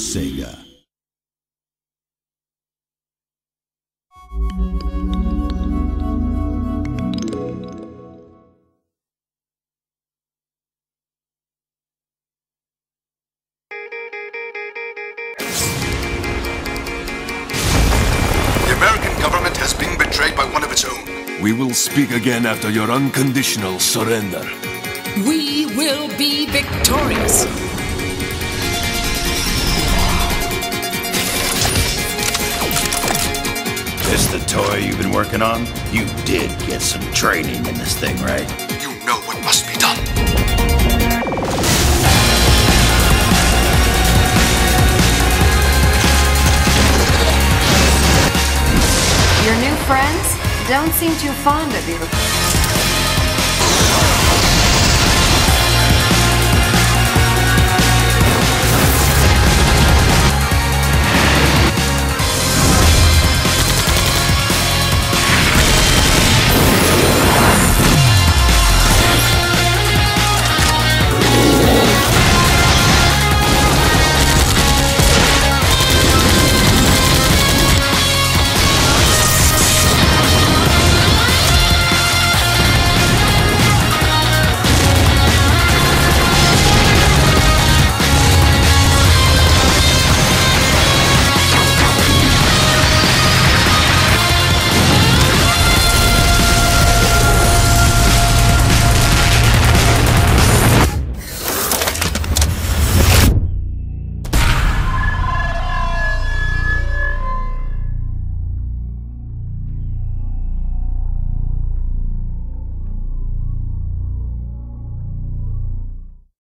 Sega. The American government has been betrayed by one of its own. We will speak again after your unconditional surrender. We will be victorious. This the toy you've been working on? You did get some training in this thing, right? You know what must be done. Your new friends don't seem too fond of you.